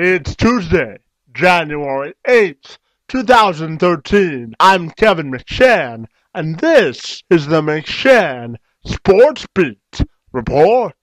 It's Tuesday, January 8th, 2013. I'm Kevin McShan, and this is the McShan Sports Beat Report.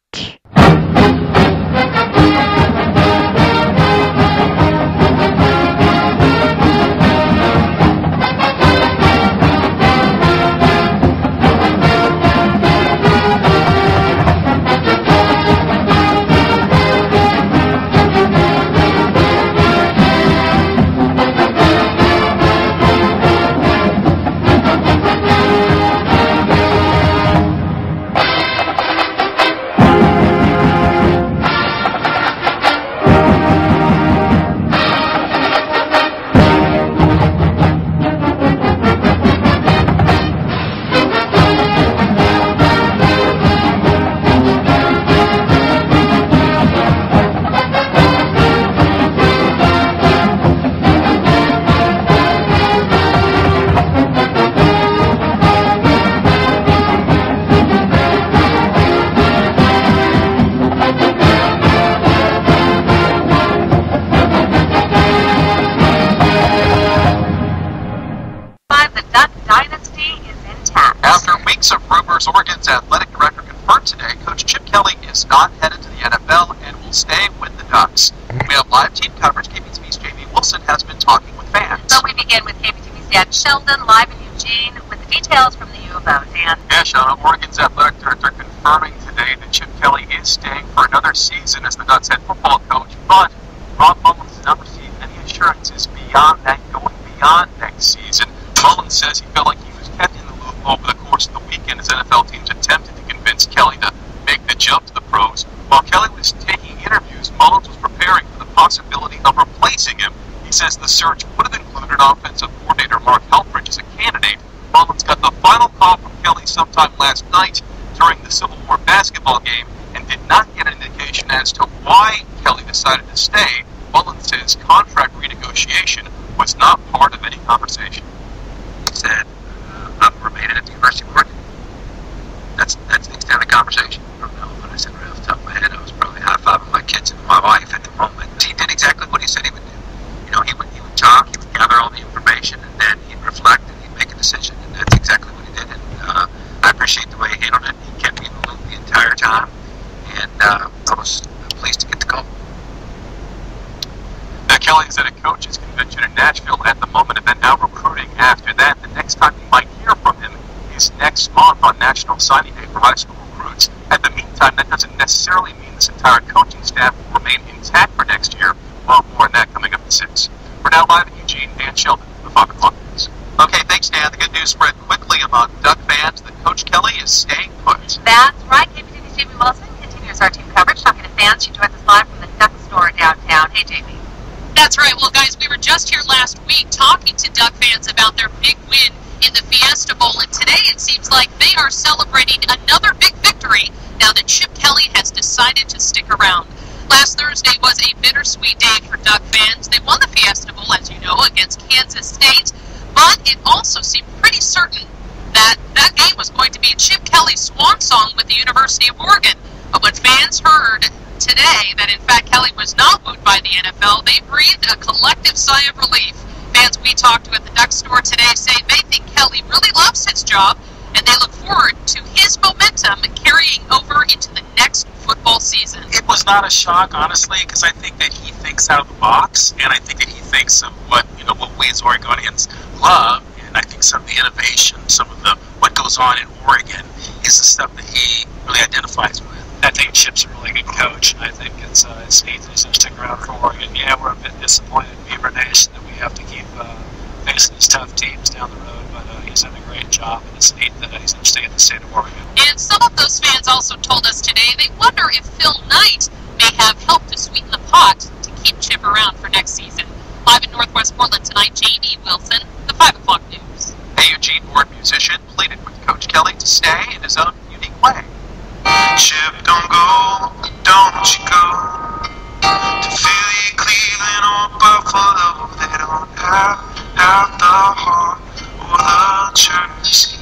Rumors, Oregon's athletic director confirmed today Coach Chip Kelly is not headed to the NFL and will stay with the Ducks. We have live team coverage. KBTV's Jamie Wilson has been talking with fans. So we begin with KBTV's Dan Sheldon live in Eugene with the details from the U of O. Dan. Yeah, Shauna, Oregon's athletic director confirming today that Chip Kelly is staying for another season as the Ducks head football coach, but Rob Mullens has not received any assurances beyond that going beyond next season. Mullens says he felt like he was kept in the loop over the course of the weekend as NFL teams attempted to convince Kelly to make the jump to the pros. While Kelly was taking interviews, Mullens was preparing for the possibility of replacing him. He says the search would have included offensive coordinator Mark Helfrich as a candidate. Mullens got the final call from Kelly sometime last night during the Civil War basketball game and did not get an indication as to why Kelly decided to stay. Mullens says contract renegotiation was not part of any conversation. He said, uh, I'm remaining at the University of Oregon. That's, that's the extent of the conversation. I don't I said right off the top of my head, I was probably high fiving my kids and my wife at the moment. He did exactly what he said he would do. You know, he would, he would talk, he would gather all the information, and then he'd reflect and he'd make a decision. And that's exactly what he did. And uh, I appreciate the way he handled it. He kept me in the loop the entire time. And uh, I was pleased to get the call. Now, at a coach's convention in Nashville at the moment and then out recruiting after that. The next time you might hear from him is next month on National Signing Day for high school recruits. At the meantime, that doesn't necessarily mean this entire coaching staff will remain intact for next year. Well, more on that coming up at 6. We're now live in Eugene. Dan Sheldon, the 5 o'clock news. Okay, thanks, Dan. The good news spread quickly among Duck fans that Coach Kelly is staying put. That's right. KBTV's Jamie Wilson continues our team coverage, talking to fans. She joins us live from the Duck Store downtown. Hey, Jamie. That's right. Well, guys, we were just here last week talking to Duck fans about their big win in the Fiesta Bowl, and today it seems like they are celebrating another big victory now that Chip Kelly has decided to stick around. Last Thursday was a bittersweet day for Duck fans. They won the Fiesta Bowl, as you know, against Kansas State, but it also seemed pretty certain that that game was going to be Chip Kelly's swan song with the University of Oregon. But when fans heard today that in fact Kelly was not wooed by the NFL, they breathed a collective sigh of relief. Fans we talked to at the Duck store today say they think Kelly really loves his job and they look forward to his momentum carrying over into the next football season. It was not a shock, honestly, because I think that he thinks out of the box, and I think that he thinks of what you know what we as Oregonians love, and I think some of the innovation, some of the what goes on in Oregon, is the stuff that he really identifies with. I think Chip's a really good coach, and I think it's uh, it's neat that he's going to stick around for Oregon. Yeah, we're a bit disappointed in Beaver Nation that we have to keep uh, facing these tough teams down the road, but uh, he's done a great job, and it's neat that he's going to stay in the state of Oregon. And some of those fans also told us today they wonder if Phil Knight may have helped to sweeten the pot to keep Chip around for next season. Live in Northwest Portland tonight, Jamie Wilson, the 5 o'clock news. A Eugene born musician pleaded with Coach Kelly to stay in his own unique way. Chip, don't go, don't you go to Philly, Cleveland, or Buffalo. They don't have, have the heart or the church.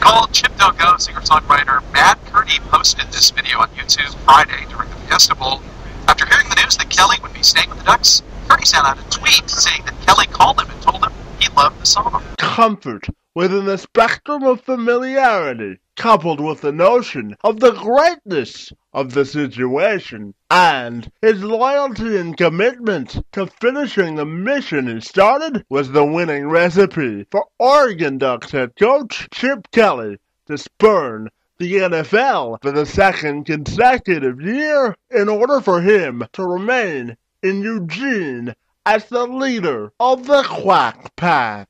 Called Chip Don't Go, singer-songwriter Mat Kearney posted this video on YouTube Friday during the Fiesta Bowl after hearing the news that Kelly would be staying with the Ducks Kearney sent out a tweet saying that Kelly called him and told him he loved the song. Comfort within the spectrum of familiarity, coupled with the notion of the greatness of the situation, and his loyalty and commitment to finishing the mission he started, was the winning recipe for Oregon Ducks head coach Chip Kelly to spurn the NFL for the second consecutive year in order for him to remain in Eugene as the leader of the Quack Pack.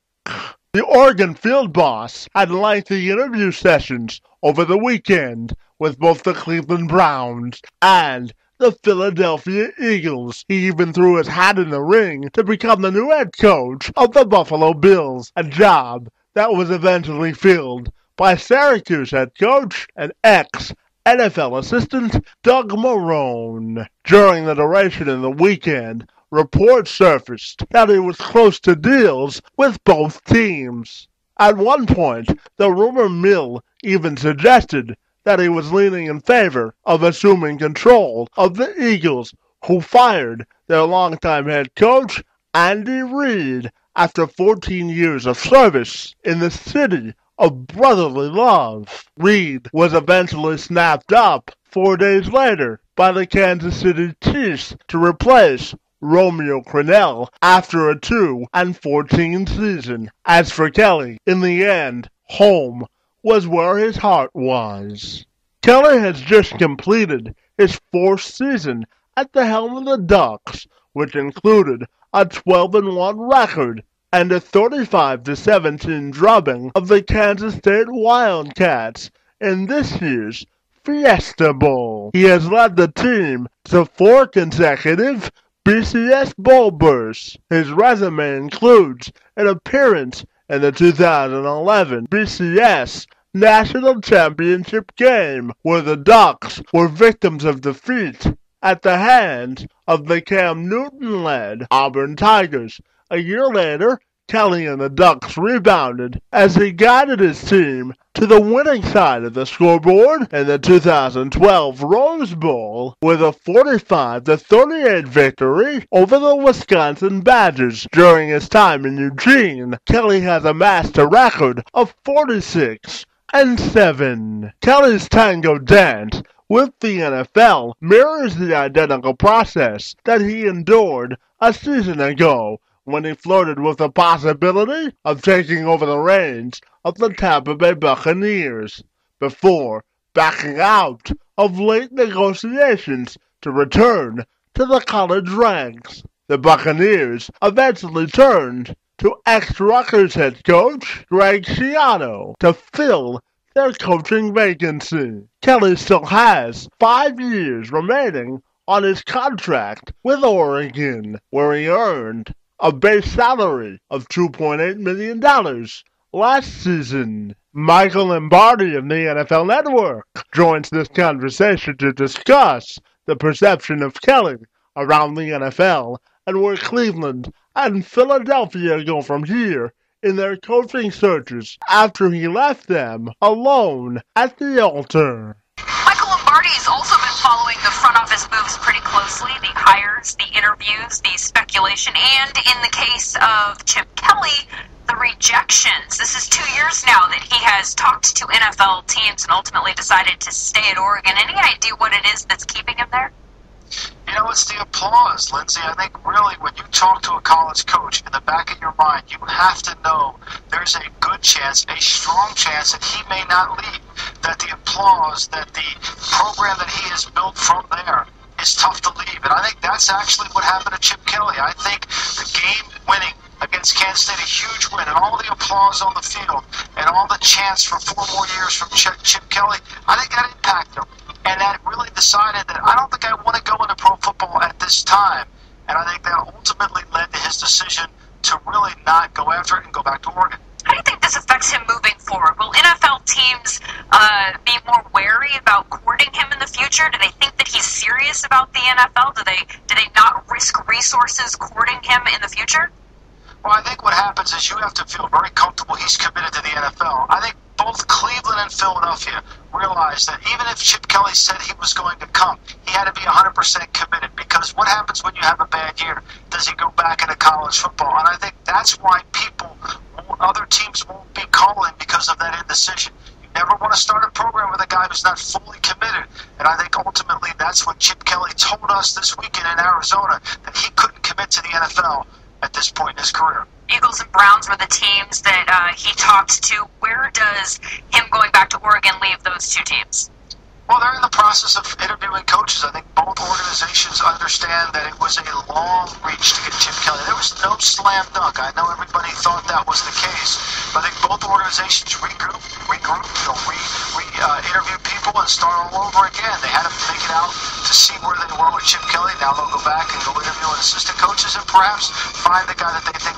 The Oregon field boss had lengthy interview sessions over the weekend with both the Cleveland Browns and the Philadelphia Eagles. He even threw his hat in the ring to become the new head coach of the Buffalo Bills, a job that was eventually filled by Syracuse head coach and ex NFL assistant Doug Marrone. During the duration of the weekend, reports surfaced that he was close to deals with both teams. At one point, the rumor mill even suggested that he was leaning in favor of assuming control of the Eagles, who fired their longtime head coach, Andy Reid, after 14 years of service in the city of brotherly love. Reid was eventually snapped up four days later by the Kansas City Chiefs to replace Romeo Crennel after a 2 and 14 season. As for Kelly, in the end, home was where his heart was. Kelly has just completed his fourth season at the helm of the Ducks, which included a 12 and 1 record and a 35 to 17 drubbing of the Kansas State Wildcats in this year's Fiesta Bowl. He has led the team to four consecutive BCS Bowl berths. His resume includes an appearance in the 2011 BCS National Championship game, where the Ducks were victims of defeat at the hands of the Cam Newton led Auburn Tigers. A year later, Kelly and the Ducks rebounded as he guided his team to the winning side of the scoreboard in the 2012 Rose Bowl with a 45 38 victory over the Wisconsin Badgers. During his time in Eugene, Kelly has amassed a record of 46 and 7. Kelly's tango dance with the NFL mirrors the identical process that he endured a season ago when he flirted with the possibility of taking over the reins of the Tampa Bay Buccaneers before backing out of late negotiations to return to the college ranks. The Buccaneers eventually turned to ex-Rutgers head coach Greg Schiano to fill their coaching vacancy. Kelly still has five years remaining on his contract with Oregon, where he earned a base salary of $2.8 million last season. Michael Lombardi of the NFL Network joins this conversation to discuss the perception of Kelly around the NFL and where Cleveland and Philadelphia go from here in their coaching searches after he left them alone at the altar. Michael Lombardi has also been following the front office moves pretty closely the hires, the interviews, the speculation, and in the case of Chip Kelly, the rejections. This is two years now that he has talked to NFL teams and ultimately decided to stay at Oregon. Any idea what it is that's keeping him there? You know, it's the applause, Lindsay. I think really when you talk to a college coach, in the back of your mind, you have to know there's a good chance, a strong chance that he may not leave. That the applause, that the program that he has built from there is tough to leave. And I think that's actually what happened to Chip Kelly. I think the game winning against Kansas State, a huge win, and all the applause on the field, and all the chance for four more years from Chip, Kelly, I think that impacted him and that decided that I don't think I want to go into pro football at this time. And I think that ultimately led to his decision to really not go after it and go back to Oregon. How do you think this affects him moving forward? Will NFL teams uh, be more wary about courting him in the future? Do they think that he's serious about the NFL? Do they do they not risk resources courting him in the future? Well, I think what happens is you have to feel very comfortable he's committed to the NFL. I think both Cleveland and Philadelphia realized that even if Chip Kelly said he was going to come, he had to be 100% committed because what happens when you have a bad year? Does he go back into college football? And I think that's why people, other teams won't be calling because of that indecision. You never want to start a program with a guy who's not fully committed. And I think ultimately that's what Chip Kelly told us this weekend in Arizona that he couldn't commit to the NFL at this point in his career. Eagles and Browns were the teams that uh, he talked to. Where does him going back to Oregon leave those two teams? Well, they're in the process of interviewing coaches. I think both organizations understand that it was a long reach to get Chip Kelly. There was no slam dunk. I know everybody thought that was the case, but I think both organizations regroup, regroup, you know, re, re uh, interviewed people and start all over again. They had to make it out to see where they were with Chip Kelly. Now they'll go back and go interview assistant coaches and perhaps find the guy that they think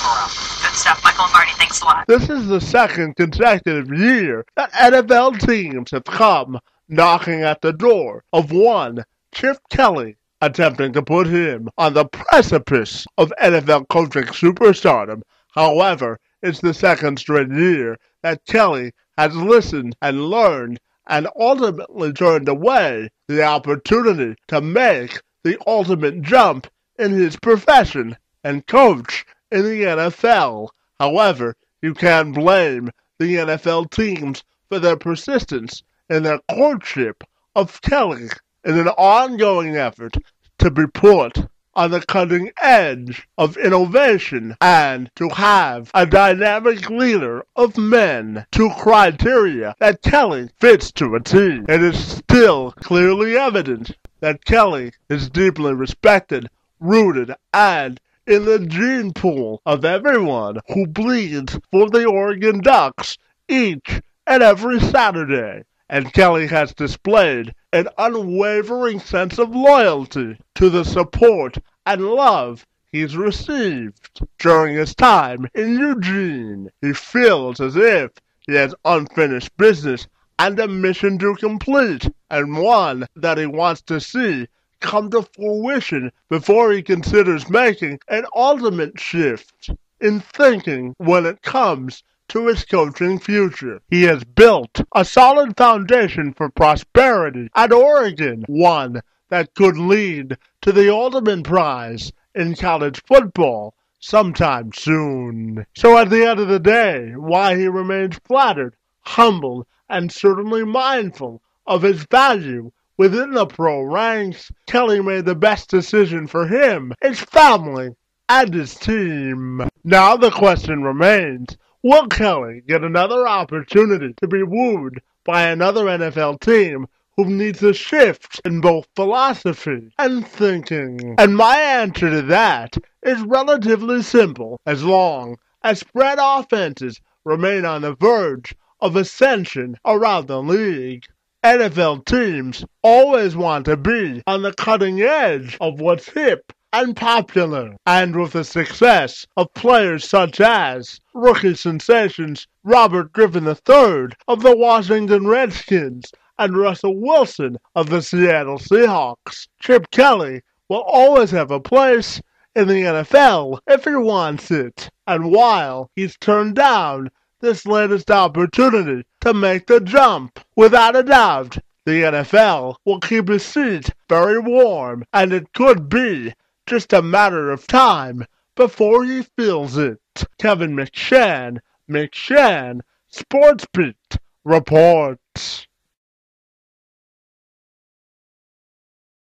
Good stuff, Michael Lombardi. Thanks a lot. This is the second consecutive year that NFL teams have come knocking at the door of one Chip Kelly, attempting to put him on the precipice of NFL coaching superstardom. However, it's the second straight year that Kelly has listened and learned and ultimately turned away the opportunity to make the ultimate jump in his profession and coach in the NFL. However, you can't blame the NFL teams for their persistence in their courtship of Kelly in an ongoing effort to be put on the cutting edge of innovation and to have a dynamic leader of men. Two criteria that Kelly fits to a T. It is still clearly evident that Kelly is deeply respected, rooted, and in the gene pool of everyone who bleeds for the Oregon Ducks each and every Saturday and Kelly has displayed an unwavering sense of loyalty to the support and love he's received during his time in Eugene. He feels as if he has unfinished business and a mission to complete, and one that he wants to see come to fruition before he considers making an ultimate shift in thinking when it comes to his coaching future. He has built a solid foundation for prosperity at Oregon, one that could lead to the ultimate prize in college football sometime soon. So at the end of the day, why he remains flattered, humbled, and certainly mindful of his value within the pro ranks, Kelly made the best decision for him, his family, and his team. Now the question remains, Will Kelly get another opportunity to be wooed by another NFL team who needs a shift in both philosophy and thinking? And my answer to that is relatively simple. As long as spread offenses remain on the verge of ascension around the league, NFL teams always want to be on the cutting edge of what's hip and popular, and with the success of players such as rookie sensations Robert Griffin III of the Washington Redskins and Russell Wilson of the Seattle Seahawks. Chip Kelly will always have a place in the NFL if he wants it, and while he's turned down this latest opportunity to make the jump, without a doubt, the NFL will keep his seat very warm, and it could be just a matter of time before he feels it. Kevin McShan, McShan, Sports Beat, reports.